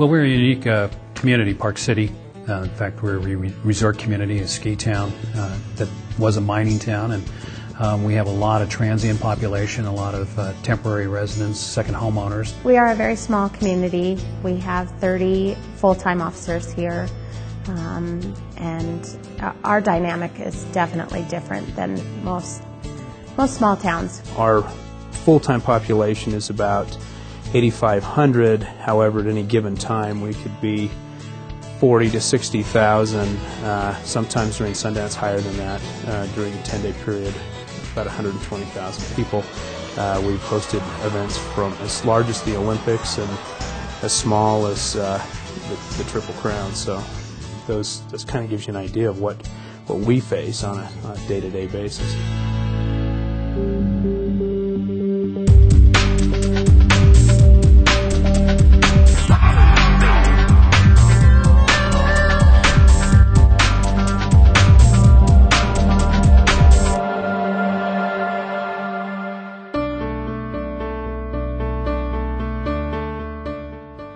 Well, we're a unique uh, community, Park City. Uh, in fact, we're a re- resort community, a ski town uh, that was a mining town, and um, we have a lot of transient population, a lot of uh, temporary residents, second homeowners. We are a very small community. We have 30 full-time officers here, um, and our dynamic is definitely different than most most small towns. Our full-time population is about 8,500. However, at any given time, we could be 40 to 60,000. Uh, sometimes during Sundance, higher than that uh, during a 10-day period about 120,000 people. Uh, we've hosted events from as large as the Olympics and as small as uh, the, the, Triple Crown. So those this kind of gives you an idea of what what we face on a day to day basis.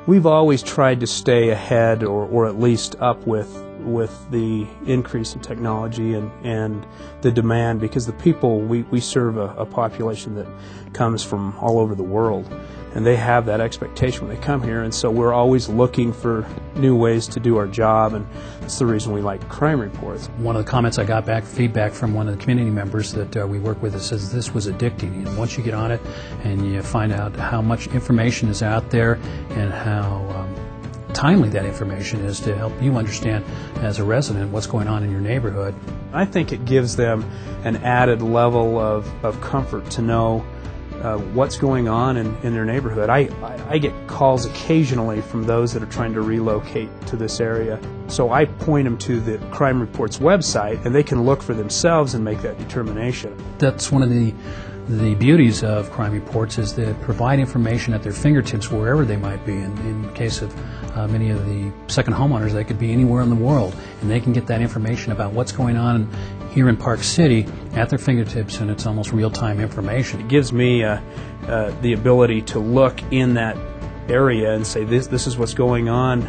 We've always tried to stay ahead or, or at least up with with the increase in technology and, and the demand because the people we, we serve a, a population that comes from all over the world and they have that expectation when they come here and so we're always looking for new ways to do our job and that's the reason we like crime reports. One of the comments i got back feedback from one of the community members that uh, we work with that says this was addicting and once you get on it and you find out how much information is out there and how um, timely that information is to help you understand as a resident what's going on in your neighborhood. I think it gives them an added level of, of comfort to know uh, what's going on in, in their neighborhood. I, I, I, get calls occasionally from those that are trying to relocate to this area. So I point them to the Crime Reports website and they can look for themselves and make that determination. That's one of the the beauties of crime reports is they provide information at their fingertips wherever they might be. In, in case of uh, many of the second homeowners, they could be anywhere in the world, and they can get that information about what's going on here in Park City at their fingertips, and it's almost real-time information. It gives me uh, uh, the ability to look in that area and say, this, this is what's going on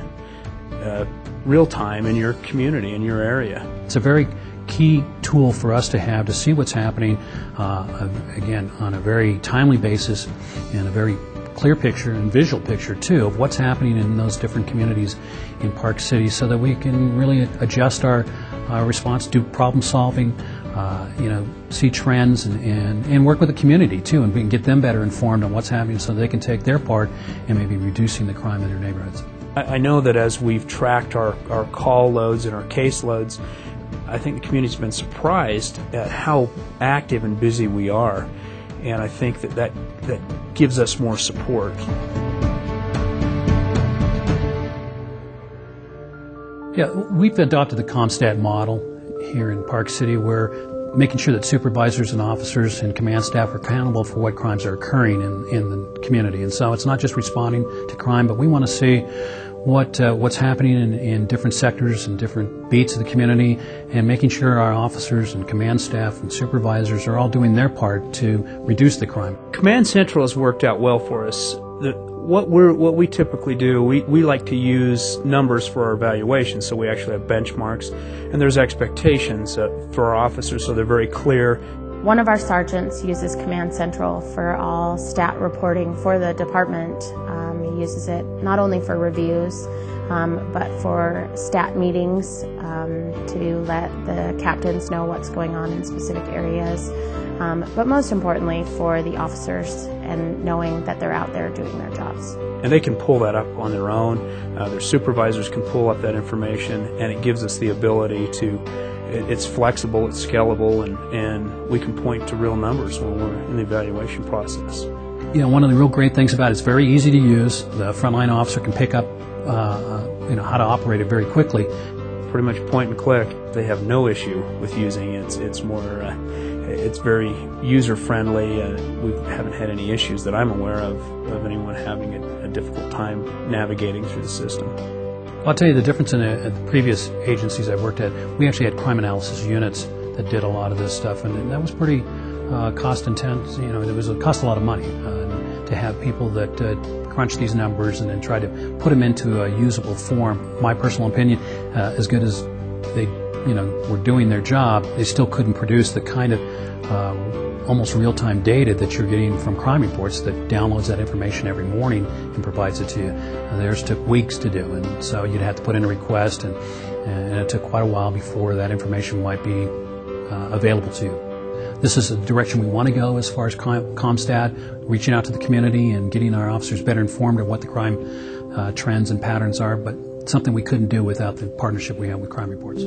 uh, real time in your community, in your area. It's a very key tool for us to have to see what's happening, uh, again, on a very timely basis and a very clear picture and visual picture too of what's happening in those different communities in Park City so that we can really adjust our, response, do problem solving, uh, you know, see trends and, and, and work with the community too and we can get them better informed on what's happening so they can take their part in maybe reducing the crime in their neighborhoods. I know that as we've tracked our, our call loads and our case loads, I think the community's been surprised at how active and busy we are, and I think that that, that gives us more support. Yeah, we've adopted the CompStat model here in Park City where making sure that supervisors and officers and command staff are accountable for what crimes are occurring in, in the community. And so it's not just responding to crime, but we want to see what uh, what's happening in, in different sectors and different beats of the community, and making sure our officers and command staff and supervisors are all doing their part to reduce the crime. Command Central has worked out well for us. The, what we what we typically do, we, we like to use numbers for our evaluation, so we actually have benchmarks, and there's expectations uh, for our officers, so they're very clear. One of our sergeants uses Command Central for all stat reporting for the department. Um, he uses it not only for reviews, um, but for stat meetings um, to let the captains know what's going on in specific areas. Um, but most importantly, for the officers and knowing that they're out there doing their jobs. And they can pull that up on their own. Uh, their supervisors can pull up that information, and it gives us the ability to it's flexible, it's scalable, and, and we can point to real numbers when we're in the evaluation process. You know, one of the real great things about it is very easy to use. The frontline officer can pick up, uh, uh, you know, how to operate it very quickly. Pretty much point and click. They have no issue with using it. It's, it's more, uh, it's very user friendly. Uh, we haven't had any issues that I'm aware of of anyone having a, a difficult time navigating through the system. I'll tell you the difference in the, in the previous agencies I've worked at. We actually had crime analysis units that did a lot of this stuff, and that was pretty uh, cost intense. You know, it was it cost a lot of money uh, to have people that uh, crunch these numbers and then try to put them into a usable form. My personal opinion, uh, as good as they, you know, were doing their job, they still couldn't produce the kind of uh, almost real-time data that you're getting from crime reports that downloads that information every morning and provides it to you. Uh, theirs took weeks to do, and so you'd have to put in a request, and, and it took quite a while before that information might be available to you. This is the direction we want to go as far as CompStat, reaching out to the community and getting our officers better informed of what the crime uh, trends and patterns are, but something we couldn't do without the partnership we have with Crime Reports.